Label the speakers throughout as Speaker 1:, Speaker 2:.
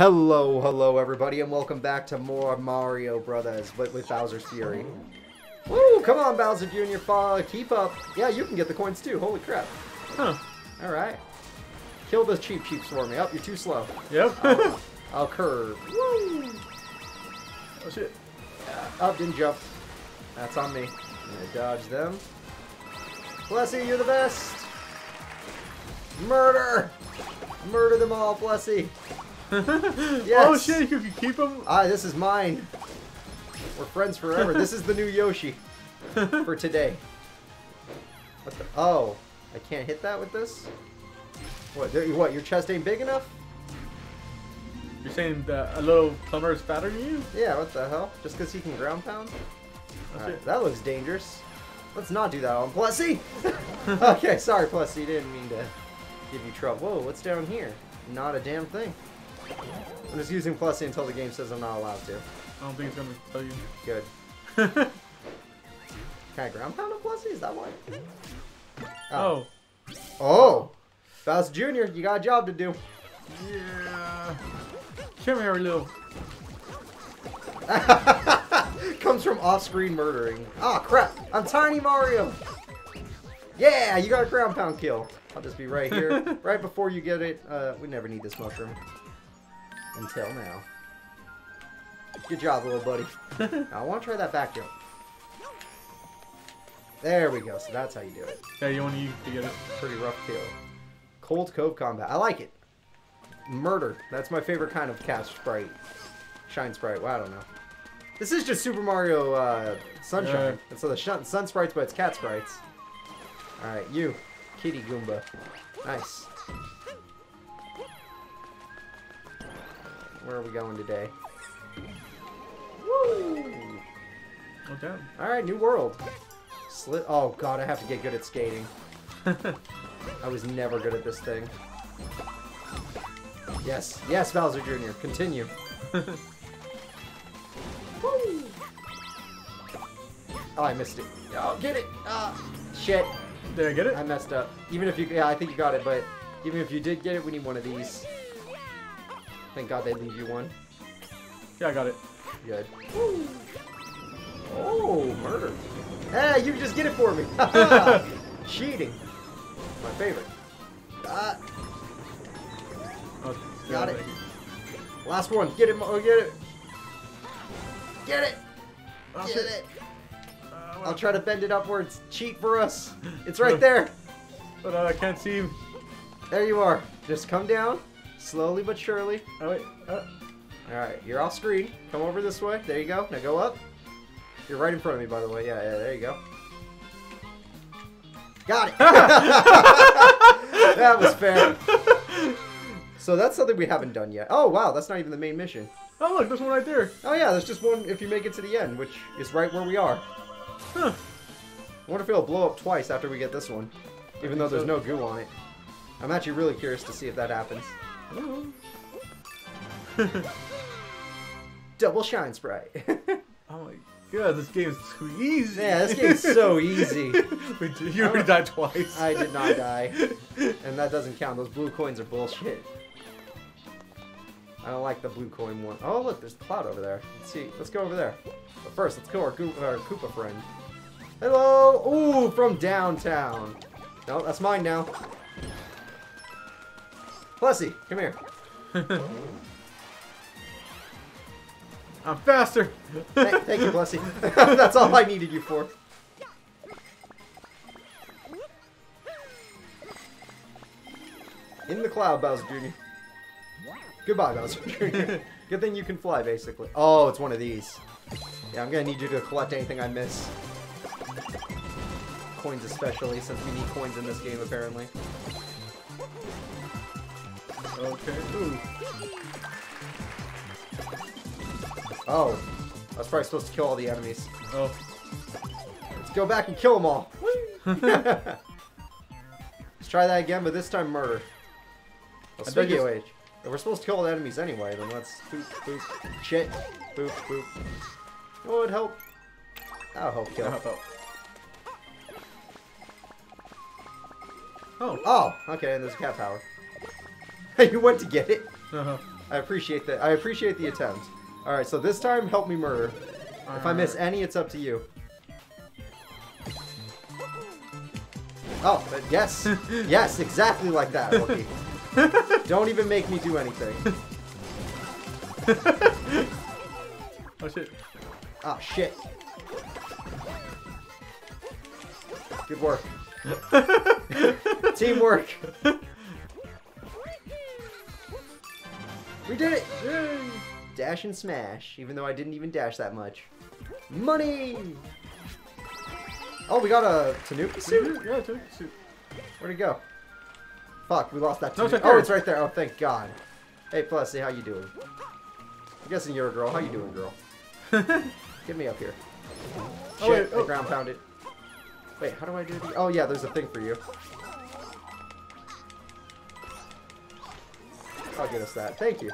Speaker 1: Hello, hello everybody, and welcome back to more Mario Brothers, but with Bowser's Fury. Woo! Come on, Bowser Jr., fall, keep up. Yeah, you can get the coins too, holy crap.
Speaker 2: Huh.
Speaker 1: Alright. Kill the Cheep Cheeps for me. Up, you're too slow.
Speaker 2: Yep.
Speaker 1: I'll, I'll curve. Woo!
Speaker 2: oh shit.
Speaker 1: Uh, up, didn't jump. That's on me. I'm gonna dodge them. Plessie, you're the best! Murder! Murder them all, Plessie!
Speaker 2: Oh
Speaker 1: Yes.
Speaker 2: shit, you can keep them?
Speaker 1: Ah, this is mine. We're friends forever. this is the new Yoshi for today. What the? Oh, I can't hit that with this. What? there- What? Your chest ain't big enough?
Speaker 2: You're saying that a little plumber is fatter than you?
Speaker 1: Yeah. What the hell? Just because he can ground pound?
Speaker 2: Oh,
Speaker 1: Alright, that looks dangerous. Let's not do that on Plessie. okay, sorry, Plessie. Didn't mean to give you trouble. Whoa, what's down here? Not a damn thing. I'm just using Plessie until the game says I'm not allowed to.
Speaker 2: I don't think it's gonna tell you.
Speaker 1: Good. Can I ground pound a Plessie? Is that why?
Speaker 2: oh.
Speaker 1: Oh! Bowser Jr., you got a job to do.
Speaker 2: Yeah. Come here, little.
Speaker 1: Comes from off-screen murdering. Ah, crap! I'm Tiny Mario! Yeah, you got a ground pound kill. I'll just be right here, right before you get it. Uh, we never need this mushroom. Until now. Good job, little buddy. Now, I want to try that back jump. There we go. So that's how you do it.
Speaker 2: Yeah, you want you to get it.
Speaker 1: Pretty rough kill. Cold Cove combat. I like it. Murder. That's my favorite kind of cat sprite. Shine sprite. Well, I don't know. This is just Super Mario uh, Sunshine.
Speaker 2: Yeah.
Speaker 1: And so the shun- sun sprites, but it's cat sprites. Alright, you. Kitty Goomba. Nice. Where are we going today? Woo!
Speaker 2: Damn.
Speaker 1: Alright, new world. Sli- oh god, I have to get good at skating. I was never good at this thing. Yes, yes, Bowser Jr., continue. Woo! Oh, I missed it. Oh, get it! Ah, shit.
Speaker 2: Did I get it?
Speaker 1: I messed up. Even if you, yeah, I think you got it, but even if you did get it, we need one of these. Thank God they leave you one.
Speaker 2: Yeah, I got it.
Speaker 1: Good. Oh, murder. Hey, you can just get it for me. Cheating. My favorite. Ah,
Speaker 2: Oh,
Speaker 1: Got it. last one. Get it, Mo- get it. Get it.
Speaker 2: Oh,
Speaker 1: Get
Speaker 2: shit.
Speaker 1: it.
Speaker 2: Uh,
Speaker 1: I'll try to bend it upwards. Cheat for us. It's right there.
Speaker 2: But uh, I can't see him.
Speaker 1: There you are. Just come down. Slowly but surely.
Speaker 2: Oh wait. Uh,
Speaker 1: Alright, you're off screen. Come over this way. There you go. Now go up. You're right in front of me, by the way. Yeah, yeah, there you go. Got it! that was fair. So that's something we haven't done yet. Oh, wow, that's not even the main mission.
Speaker 2: oh look, there's one right there.
Speaker 1: Oh, yeah, there's just one if you make it to the end, which is right where we are.
Speaker 2: Huh.
Speaker 1: I wonder if it'll blow up twice after we get this one, even though there's
Speaker 2: so.
Speaker 1: no goo on it. I'm actually really curious to see if that happens. Double shine sprite.
Speaker 2: Oh my god, this game is too easy.
Speaker 1: Yeah, this game's so easy.
Speaker 2: Wait, you already died twice.
Speaker 1: I did not die. And that doesn't count. Those blue coins are bullshit. I don't like the blue coin one. Oh, look, there's a cloud over there. Let's see. Let's go over there. But first, let's kill our, Goo- our Koopa friend. Hello! Ooh, from downtown. No, that's mine now. Plessie, come here.
Speaker 2: I'm faster.
Speaker 1: Th- thank you, Plessie. that's all I needed you for. In the cloud, Bowser Jr. Goodbye, Bowser Jr. Good thing you can fly, basically. Oh, it's one of these. Yeah, I'm gonna need you to collect anything I miss. Coins especially, since we need coins in this game, apparently.
Speaker 2: Okay. Ooh.
Speaker 1: Oh, I was probably supposed to kill all the enemies.
Speaker 2: Oh.
Speaker 1: Let's go back and kill them all. Let's try that again, but this time murder. Well,
Speaker 2: I think
Speaker 1: speaking of
Speaker 2: it's-
Speaker 1: which, if we're supposed to kill all the enemies anyway, then let's boop, boop, shit, boop, boop. Oh, it help. That'll help kill.
Speaker 2: How about- Oh.
Speaker 1: Oh, okay, and there's a cat power. you went to get it.
Speaker 2: Uh-huh.
Speaker 1: I appreciate that. I appreciate the attempt. All right, so this time, help me murder. If I miss any, it's up to you. Oh, yes, yes, exactly like that, Wookie. Don't even make me do anything.
Speaker 2: oh shit.
Speaker 1: Oh shit. Good work. Teamwork. We did it!
Speaker 2: Yay!
Speaker 1: Dash and smash, even though I didn't even dash that much. Money! Oh, we got a Tanuki mhm, suit?
Speaker 2: Yeah, too. Suit.
Speaker 1: Where'd it go? Fuck, we lost that
Speaker 2: No, it's
Speaker 1: Tanuki.
Speaker 2: right
Speaker 1: oh, it's right there. Oh, thank God. Hey, Plus, Plessie, how you doing? I'm guessing you're a girl. How you doing, girl? Get me up here. Shit,
Speaker 2: Oh, wait,
Speaker 1: I
Speaker 2: oh.
Speaker 1: ground pounded. Wait, how do I do the... Oh, yeah, there's a thing for you. I'll get us that. Thank you.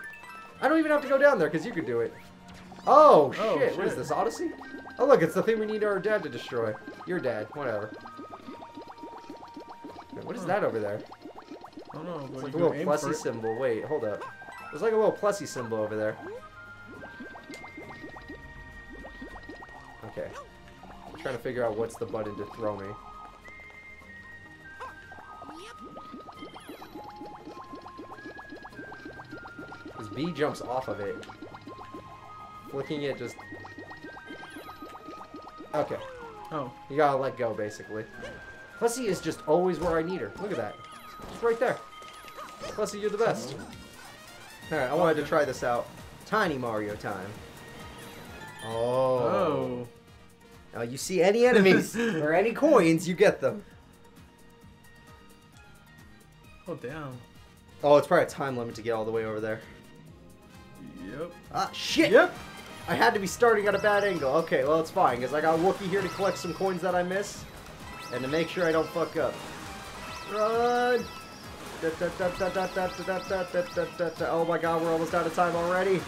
Speaker 1: I don't even have to go down there, because you could do it. Oh, oh shit.
Speaker 2: Oh,
Speaker 1: What is this, Odyssey? Oh, look, it's the thing we need our dad to destroy. Your dad. Whatever. What is
Speaker 2: Huh.
Speaker 1: that over there?
Speaker 2: I don't know.
Speaker 1: It's like a little
Speaker 2: aim for
Speaker 1: plussy
Speaker 2: it.
Speaker 1: symbol. Wait, hold up. There's like a little plussy symbol over there. Okay. I'm trying to figure out what's the button to throw me. This B jumps off of it. Flicking it just... Okay.
Speaker 2: Oh.
Speaker 1: You gotta let go, basically. Pussy is just always where I need her. Look at that. Just right there. Pussy, you're the best. Alright, I wanted to try this out. Tiny Mario time. Oh.
Speaker 2: Oh.
Speaker 1: Now you see any enemies or any coins, you get them.
Speaker 2: Oh damn.
Speaker 1: Oh, it's probably a time limit to get all the way over there.
Speaker 2: Yep.
Speaker 1: Ah, shit!
Speaker 2: Yep!
Speaker 1: I had to be starting at a bad angle. Okay, well, it's fine, because I got Wookie here to collect some coins that I missed, and to make sure I don't fuck up. Run! Oh my god, we're almost out of time already.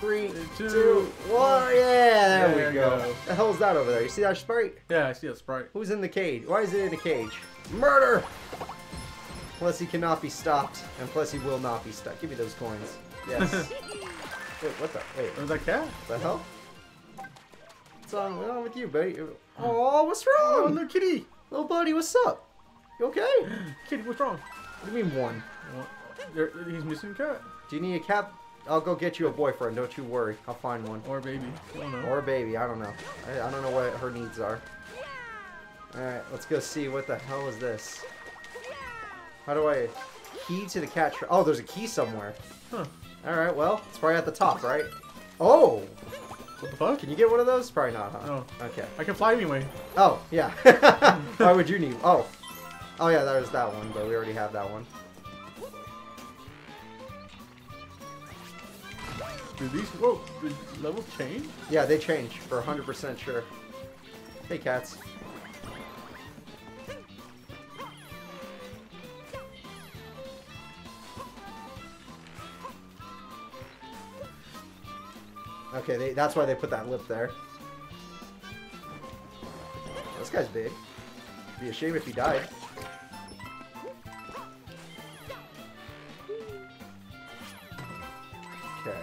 Speaker 1: Three,
Speaker 2: two,
Speaker 1: two one. Yeah, there,
Speaker 2: there
Speaker 1: we go.
Speaker 2: go.
Speaker 1: The hell is that over there? You see that sprite?
Speaker 2: Yeah, I see that sprite.
Speaker 1: Who's in the cage? Why is it in a cage? Murder! Plessie cannot be stopped, and plus he will not be stuck. Give me those coins. Yes. Wait, what the? Wait,
Speaker 2: that cat?
Speaker 1: what the hell? What's on, what's wrong with you, buddy? Hmm. Oh, what's
Speaker 2: Oh,
Speaker 1: wrong?
Speaker 2: no, kitty.
Speaker 1: Little buddy, what's up? You okay?
Speaker 2: Kitty, what's wrong?
Speaker 1: What do you mean one?
Speaker 2: There, he's missing a cat.
Speaker 1: Do you need a cap? I'll go get you a boyfriend, don't you worry. I'll find one.
Speaker 2: Or a baby. I don't know.
Speaker 1: Or a baby, I don't know. I, I don't know what her needs are. Alright, let's go see what the hell is this. How do I... Key to the cat Oh, there's a key somewhere.
Speaker 2: Huh.
Speaker 1: Alright, well, it's probably at the top, right? Oh!
Speaker 2: What the fuck?
Speaker 1: Can you get one of those? Probably not, huh?
Speaker 2: No.
Speaker 1: Okay.
Speaker 2: I can fly anyway.
Speaker 1: Oh, yeah. Why would you need... Oh. Oh, yeah, there's that one, but we already have that one.
Speaker 2: Did these whoa, did levels change?
Speaker 1: Yeah, they change, for 100% sure. Hey, cats. Okay, they, that's why they put that lip there. This guy's big. Be a shame if he died. Okay.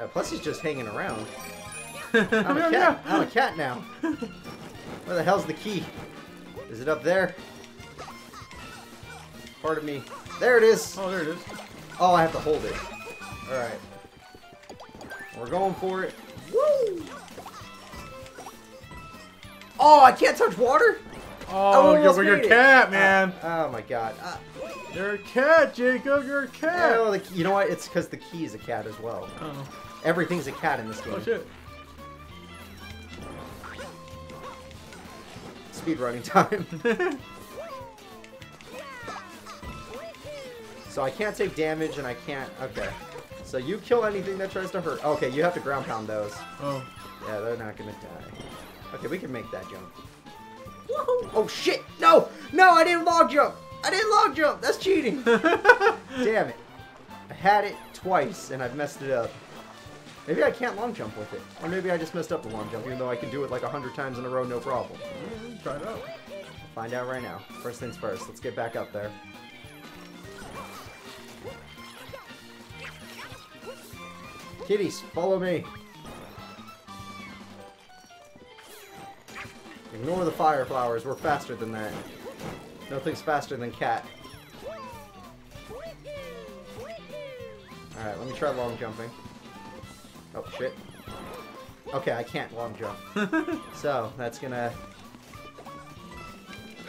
Speaker 1: Uh, plus he's just hanging around. I'm a cat. I'm a cat now. Where the hell's the key? Is it up there? Part of me. There it is.
Speaker 2: Oh, there it is.
Speaker 1: Oh, I have to hold it. Alright. We're going for it. Woo! Oh, I can't touch water?
Speaker 2: Oh, you're, you're a
Speaker 1: it.
Speaker 2: cat, man.
Speaker 1: Oh my god. Uh,
Speaker 2: You're a cat, Jacob. You're a cat.
Speaker 1: oh, the, you know what? It's because the key is a cat as well.
Speaker 2: Oh,
Speaker 1: Everything's a cat in this game.
Speaker 2: oh shit.
Speaker 1: Speedrunning time. so I can't take damage and I can't... Okay. So you kill anything that tries to hurt. Okay, you have to ground pound those.
Speaker 2: Oh,
Speaker 1: Yeah, they're not gonna die. Okay, we can make that jump. Woohoo! Oh shit! No! No, I didn't log jump! I didn't log jump! That's cheating! Damn it. I had it twice and I've messed it up. Maybe I can't long jump with it. Or maybe I just messed up the long jump, even though I can do it like a hundred times in a row, no problem.
Speaker 2: mm, try it out.
Speaker 1: Find out right now. First things first, let's get back up there. Kitties, follow me. Ignore the fire flowers. We're faster than that. Nothing's faster than cat. Alright, let me try long jumping. Oh, shit. Okay, I can't long jump. so, that's gonna...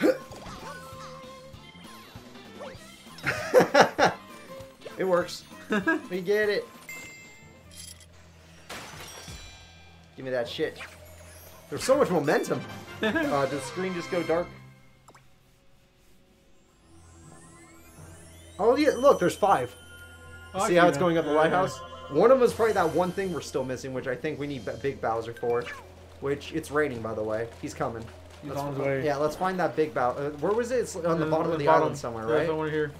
Speaker 1: it works. we get it. Give me that shit. There's so much momentum. uh, did the screen just go dark? Oh yeah, look, there's five.
Speaker 2: Oh,
Speaker 1: See how it's going up the
Speaker 2: Yeah,
Speaker 1: lighthouse? One of them is probably that one thing we're still missing, which I think we need Big Bowser for. Which, it's raining, by the way. He's coming.
Speaker 2: He's
Speaker 1: Let's
Speaker 2: on his way.
Speaker 1: Yeah, let's find that Big Bowser. Uh, where was it? It's on the
Speaker 2: Uh,
Speaker 1: bottom of the island somewhere,
Speaker 2: yeah,
Speaker 1: right?
Speaker 2: somewhere here.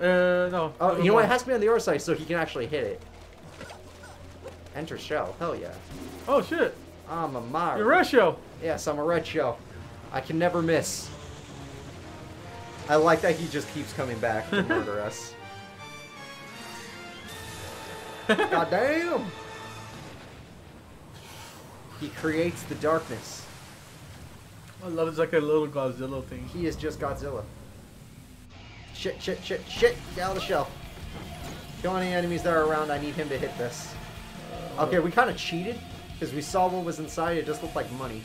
Speaker 2: Uh, no.
Speaker 1: Oh, you know what? It has to be on the other side so he can actually hit it. Enter shell. Hell yeah.
Speaker 2: Oh shit!
Speaker 1: I'm a Mario.
Speaker 2: You're Rusho.
Speaker 1: Yes, I'm a red shell. I can never miss. I like that he just keeps coming back to murder us. God damn! He creates the darkness.
Speaker 2: I love it's like a little Godzilla thing.
Speaker 1: He is just Godzilla. Shit, shit, shit, shit! Get out of the shell. Kill any enemies that are around. I need him to hit this. Okay, we kind of cheated because we saw what was inside. It just looked like money.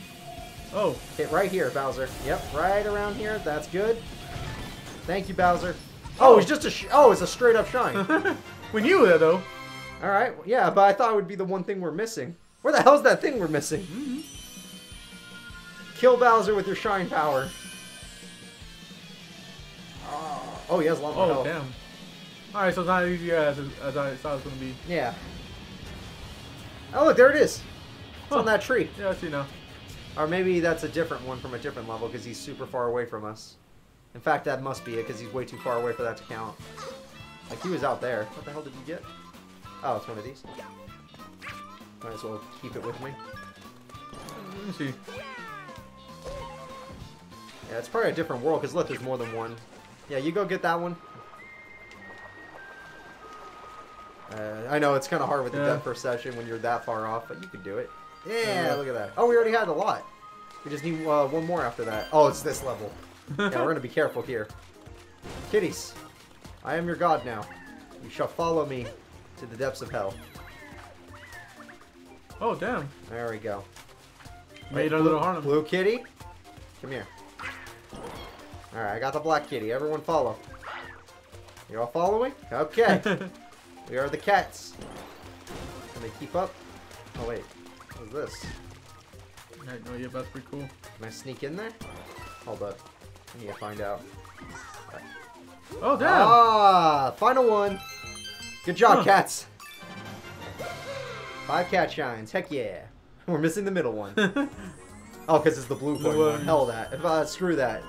Speaker 2: Oh,
Speaker 1: Hit right here, Bowser. Yep, right around here. That's good. Thank you, Bowser. Oh,
Speaker 2: Oh.
Speaker 1: it's just a sh oh, it's a straight up shine.
Speaker 2: we knew that though.
Speaker 1: All right, yeah, but I thought it would be the one thing we're missing. Where the hell's that thing we're missing? Mm-hmm. Kill Bowser with your shine power. Oh, oh he has a lot more
Speaker 2: Oh
Speaker 1: health.
Speaker 2: damn. All right, so it's not as easy as, as I thought it was gonna be.
Speaker 1: Yeah. Oh look, there it is. On that tree.
Speaker 2: Yeah, I see now.
Speaker 1: Or maybe that's a different one from a different level because he's super far away from us. In fact, that must be it because he's way too far away for that to count. Like he was out there. What the hell did you get? Oh, it's one of these. Might as well keep it with me.
Speaker 2: Let me see.
Speaker 1: Yeah, it's probably a different world because look, there's more than one. Yeah, you go get that one. Uh, I know it's kind of hard with the
Speaker 2: Yeah.
Speaker 1: depth perception when you're that far off, but you can do it. Yeah,
Speaker 2: Yeah.
Speaker 1: look at that. Oh, we already had a lot. We just need uh, one more after that. Oh, it's this level. yeah, we're gonna be careful here. Kitties, I am your god now. You shall follow me to the depths of hell.
Speaker 2: Oh damn.
Speaker 1: There we go.
Speaker 2: Made
Speaker 1: Blue-
Speaker 2: a little Harlem.
Speaker 1: Blue kitty, come here. All right, I got the black kitty. Everyone follow. You all following? Okay. we are the cats. Can they keep up? Oh wait, what is this?
Speaker 2: Alright, no, yeah, that's pretty cool.
Speaker 1: Can I sneak in there? Hold up. I need to find out.
Speaker 2: Oh damn.
Speaker 1: Ah, final one. Good job,
Speaker 2: Huh.
Speaker 1: cats. Five cat shines. Heck yeah. We're missing the middle one. Oh, because it's the blue
Speaker 2: Blue
Speaker 1: one. Hell that. Uh, screw that.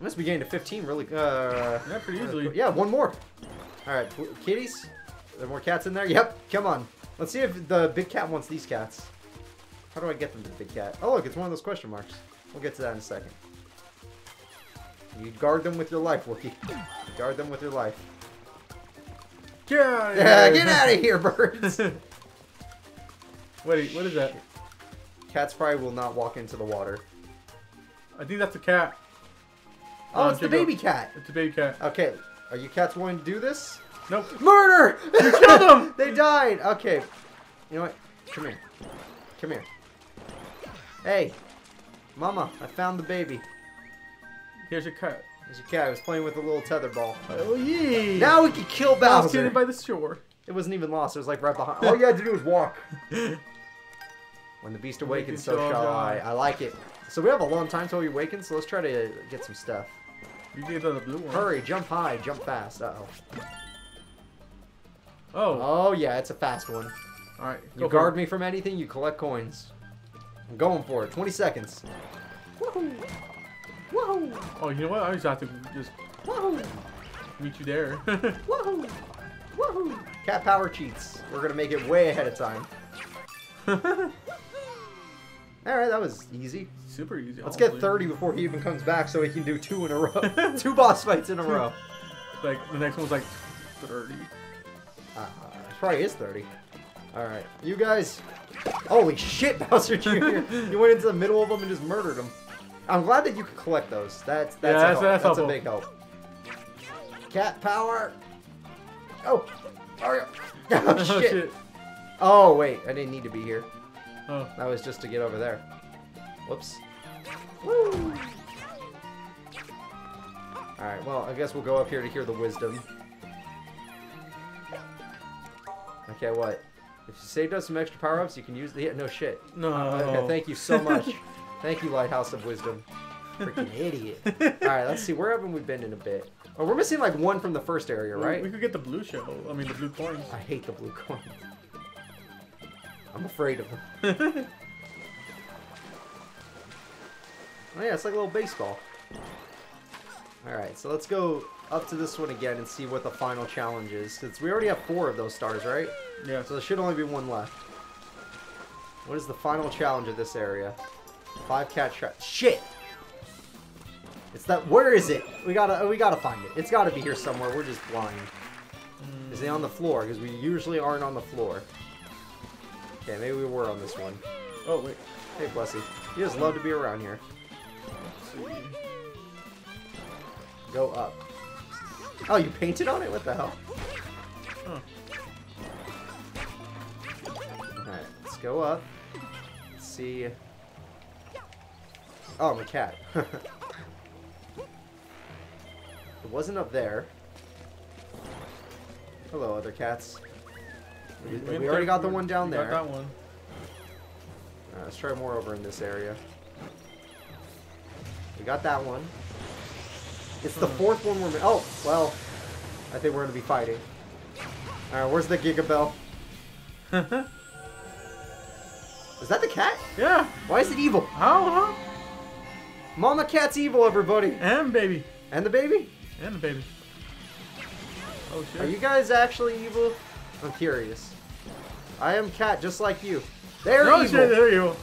Speaker 1: I must be getting to 15 really. Uh,
Speaker 2: yeah, pretty
Speaker 1: uh,
Speaker 2: easily.
Speaker 1: yeah, one more. All right, kitties. Are there more cats in there? Yep. Come on. Let's see if the big cat wants these cats. How do I get them to the big cat? Oh, look, it's one of those question marks. We'll get to that in a second. You guard them with your life, Wookie. Guard them with your life.
Speaker 2: Get out of
Speaker 1: Yeah,
Speaker 2: here.
Speaker 1: get out of here, birds.
Speaker 2: Wait, what is that?
Speaker 1: Cats probably will not walk into the water.
Speaker 2: I think that's a cat.
Speaker 1: Oh,
Speaker 2: Um,
Speaker 1: it's the baby cat.
Speaker 2: It's a baby cat.
Speaker 1: Okay, are you cats willing to do this?
Speaker 2: Nope.
Speaker 1: Murder!
Speaker 2: You killed them!
Speaker 1: they died. Okay, you know what? Come here. Come here. Hey, Mama, I found the baby.
Speaker 2: Here's your cat.
Speaker 1: Here's your cat. I was playing with a little tether ball.
Speaker 2: Oh yeah.
Speaker 1: Now we can kill
Speaker 2: I was
Speaker 1: Bowser.
Speaker 2: sitting by the shore.
Speaker 1: It wasn't even lost. It was like right behind. All you had to do was walk. When the beast awakens, so shall I. I like it. So we have a long time till he awakens, so let's try to get some stuff.
Speaker 2: You get the blue one.
Speaker 1: Hurry, jump high, jump fast. Uh oh.
Speaker 2: Oh.
Speaker 1: Oh yeah, it's a fast one.
Speaker 2: All right.
Speaker 1: You guard me from anything, you collect coins. I'm going for it. 20 seconds. Woohoo! Woohoo!
Speaker 2: Oh, you know what? I just have to just
Speaker 1: Woohoo!
Speaker 2: meet you there.
Speaker 1: Woohoo! Woohoo! Cat power cheats. We're gonna make it way ahead of time. Alright, that was easy.
Speaker 2: Super easy.
Speaker 1: Let's get 30 before he even comes back so he can do two in a row. two boss fights in a row.
Speaker 2: Like the next one's like 30.
Speaker 1: Uh, it probably is 30. Alright, you guys. Holy shit, Bowser Jr. you went into the middle of them and just murdered them. I'm glad that you could collect those. That's that's,
Speaker 2: Yeah,
Speaker 1: a,
Speaker 2: that's- that's
Speaker 1: that's a big help. Cat power. Oh, Mario. Oh,
Speaker 2: Oh
Speaker 1: shit.
Speaker 2: shit.
Speaker 1: Oh wait, I didn't need to be here.
Speaker 2: Oh.
Speaker 1: That was just to get over there. Whoops. Woo! Alright, well, I guess we'll go up here to hear the wisdom. Okay, what? If you saved us some extra power-ups, you can use the... No shit.
Speaker 2: No.
Speaker 1: Okay, thank you so much. thank you, Lighthouse of Wisdom. Freaking idiot. Alright, let's see. Where haven't we been in a bit? Oh, we're missing like one from the first area, right?
Speaker 2: We could get the blue shell. I mean, the blue coins.
Speaker 1: I hate the blue coin. I'm afraid of them. Oh yeah, it's like a little baseball. Alright, so let's go up to this one again and see what the final challenge is. Since we already have four of those stars, right?
Speaker 2: yeah.
Speaker 1: So there should only be one left. What is the final challenge of this area? Five cat traps. Shit! It's that. Where is it? We gotta. We gotta find it. It's gotta be here somewhere. We're just blind. Mm. Is it on the floor? Because we usually aren't on the floor. Okay, maybe we were on this one.
Speaker 2: Oh wait.
Speaker 1: Hey, Plessie. You just love to be around here. Go up. Oh, you painted on it? What the hell?
Speaker 2: Oh.
Speaker 1: Alright, let's go up. Let's see. Oh, I'm a cat. it wasn't up there. Hello, other cats. We, we already got the one down
Speaker 2: we
Speaker 1: there.
Speaker 2: Got that one.
Speaker 1: Alright, let's try more over in this area. We got that one. It's the hmm. fourth one we're... Oh, well. I think we're going to be fighting. Alright, where's the Gigabell? Is that the cat?
Speaker 2: yeah.
Speaker 1: Why is it evil?
Speaker 2: How? Huh?
Speaker 1: Mama Cat's evil, everybody.
Speaker 2: And baby.
Speaker 1: And the baby?
Speaker 2: And the baby. Oh shit.
Speaker 1: Are you guys actually evil? I'm curious. I am cat just like you. They're
Speaker 2: Oh
Speaker 1: evil.
Speaker 2: shit! There you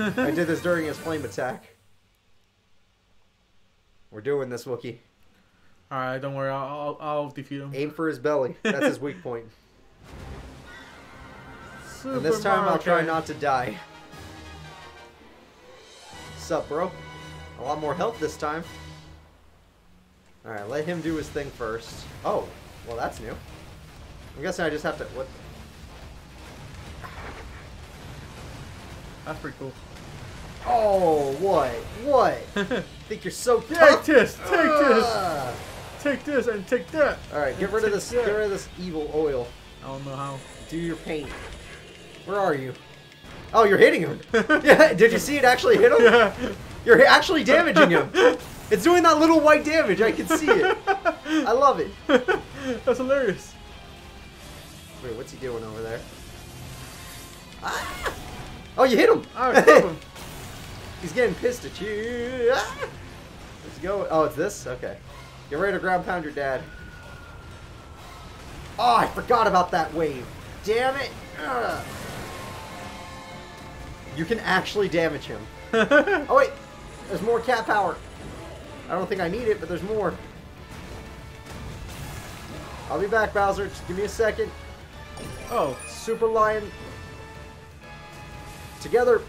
Speaker 1: I did this during his flame attack. We're doing this, Wookie.
Speaker 2: All right, don't worry. I'll I'll, I'll defeat him.
Speaker 1: Aim for his belly. That's his weak point.
Speaker 2: Super
Speaker 1: And this time
Speaker 2: Mario
Speaker 1: I'll try not to die. Sup, bro? A lot more health this time. Alright, let him do his thing first. Oh, well that's new. I'm guessing I just have to... What?
Speaker 2: That's pretty cool.
Speaker 1: Oh, what? What? Think you're so tough?
Speaker 2: take this! Take this!
Speaker 1: Ah.
Speaker 2: Take this and take that!
Speaker 1: Alright, get rid of this.
Speaker 2: Take
Speaker 1: Get rid of this evil oil.
Speaker 2: I don't know how.
Speaker 1: Do your paint. Where are you? Oh, you're hitting him. yeah, did you see it actually hit him?
Speaker 2: Yeah.
Speaker 1: You're actually damaging him. It's doing that little white damage. I can see it. I love it.
Speaker 2: That's hilarious.
Speaker 1: Wait, what's he doing over there? Ah! Oh, you hit him.
Speaker 2: Oh.
Speaker 1: He's getting pissed at you. Ah! Let's go. Oh, it's this? Okay. Get ready to ground pound your dad. Oh, I forgot about that wave. Damn it. Ugh. You can actually damage him. Oh, wait. There's more cat power. I don't think I need it, but there's more. I'll be back, Bowser. Just give me a second.
Speaker 2: oh.
Speaker 1: Super Lion. Together.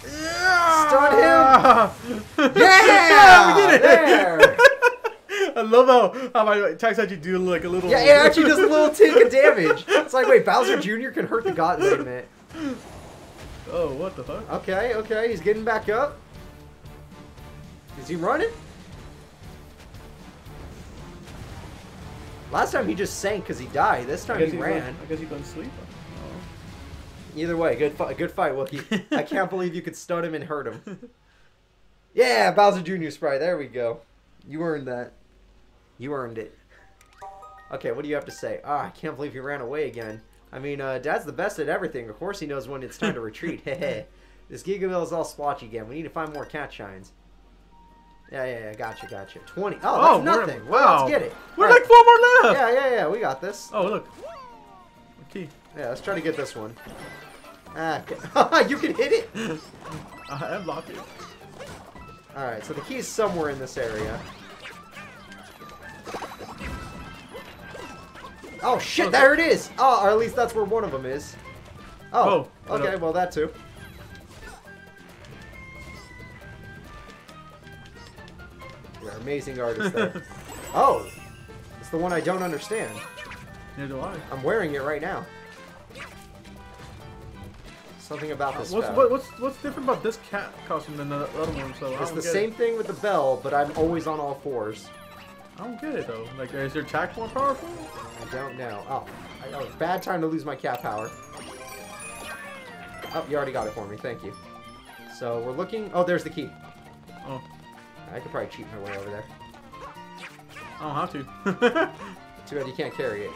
Speaker 2: Stun
Speaker 1: him!
Speaker 2: Yeah!
Speaker 1: Yeah!
Speaker 2: we did it!
Speaker 1: There!
Speaker 2: I love how, how my attacks actually do like a little.
Speaker 1: Yeah, it actually does a little tick of damage. It's like, wait, Bowser Jr. can hurt the god minute.
Speaker 2: Oh, what the fuck?
Speaker 1: Okay, okay, he's getting back up. Is he running? Last time he just sank because he died. This time he ran.
Speaker 2: I guess he's going to sleep. Oh.
Speaker 1: Either way, good fight, good fight, Wookie. I can't believe you could stun him and hurt him. Yeah, Bowser Jr. sprite. There we go. You earned that. You earned it. Okay, what do you have to say? Ah, I can't believe he ran away again. I mean, uh, Dad's the best at everything. Of course he knows when it's time to retreat. Hey, This Gigabell is all splotchy again. We need to find more cat shines. Yeah, yeah, yeah. Gotcha, gotcha. 20. Oh,
Speaker 2: Oh,
Speaker 1: nothing. Well,
Speaker 2: wow.
Speaker 1: let's get it.
Speaker 2: We're
Speaker 1: All right.
Speaker 2: like four more left!
Speaker 1: Yeah, yeah, yeah. We got this.
Speaker 2: Oh, look. Key.
Speaker 1: Yeah, let's try to get this one. Ah, okay. you can hit it.
Speaker 2: I blocked it.
Speaker 1: All right, so the key is somewhere in this area. Oh shit,
Speaker 2: Oh,
Speaker 1: there it is! Oh, or at least that's where one of them is. Oh,
Speaker 2: Oh,
Speaker 1: okay, well that too. You're an amazing artist there. oh! It's the one I don't understand.
Speaker 2: Neither do I.
Speaker 1: I'm wearing it right now. Something about this
Speaker 2: What's what, what's what's different about this cat costume than the other one? So
Speaker 1: It's the same
Speaker 2: It.
Speaker 1: thing with the bell, but I'm always on all fours.
Speaker 2: I don't get it though. Like, is your attack more powerful?
Speaker 1: I don't know. Oh, I know. Bad time to lose my cat power. Oh, you already got it for me. Thank you. So we're looking. Oh, there's the key.
Speaker 2: Oh,
Speaker 1: I could probably cheat my way over there.
Speaker 2: I don't have to.
Speaker 1: Too bad you can't carry it.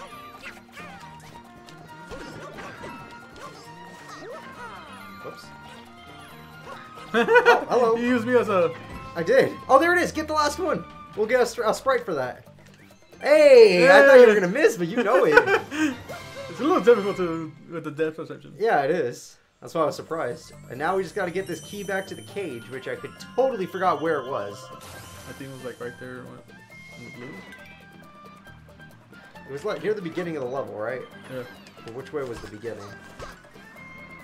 Speaker 1: hello.
Speaker 2: you used me as a.
Speaker 1: I did. Oh, there it is. Get the last one. We'll get a, a sprite for that. Hey, I thought you were gonna miss, but you know it.
Speaker 2: It's a little difficult to with the depth perception.
Speaker 1: yeah, it is. That's why I was surprised. And now we just got to get this key back to the cage, which I could totally forgot where it was.
Speaker 2: I think it was like right there in the blue.
Speaker 1: It was like near the beginning of the level, right?
Speaker 2: Yeah.
Speaker 1: But which way was the beginning?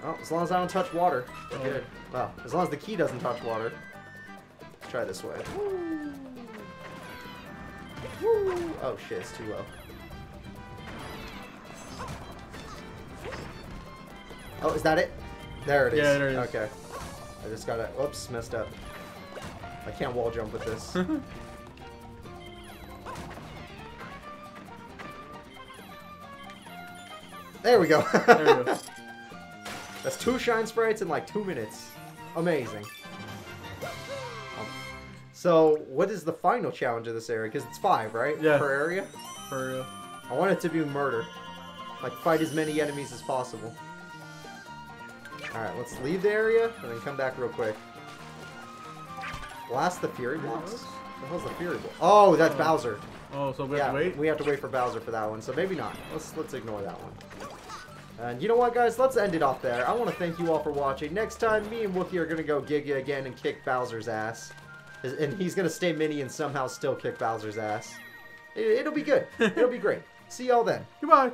Speaker 1: Oh, as long as I don't touch water, we're
Speaker 2: Oh.
Speaker 1: good. Well, as long as the key doesn't touch water. Let's try this way. Woo. Woo. Oh shit, it's too low. Oh, is that it? There it is.
Speaker 2: Yeah, there it is.
Speaker 1: Okay. I just gotta. Oops, messed up. I can't wall jump with this. there we go.
Speaker 2: There we go.
Speaker 1: That's two shine sprites in like two minutes. Amazing. Um, So, what is the final challenge of this area? Because it's five, right?
Speaker 2: Yeah.
Speaker 1: Per area?
Speaker 2: For uh,
Speaker 1: I want it to be murder. Like, fight as many enemies as possible. Alright, let's leave the area and then come back real quick. Blast the Fury Blocks? What the hell's the Fury Block? Oh, that's
Speaker 2: Oh.
Speaker 1: Bowser.
Speaker 2: oh, so we
Speaker 1: yeah,
Speaker 2: have to wait.
Speaker 1: we have to wait for Bowser for that one, so maybe not. Let's let's ignore that one. And you know what, guys? Let's end it off there. I want to thank you all for watching. Next time, me and Wookie are gonna go Giga again and kick Bowser's ass, and he's gonna stay mini and somehow still kick Bowser's ass. It, it'll be good. It'll be great. See y'all then.
Speaker 2: Goodbye.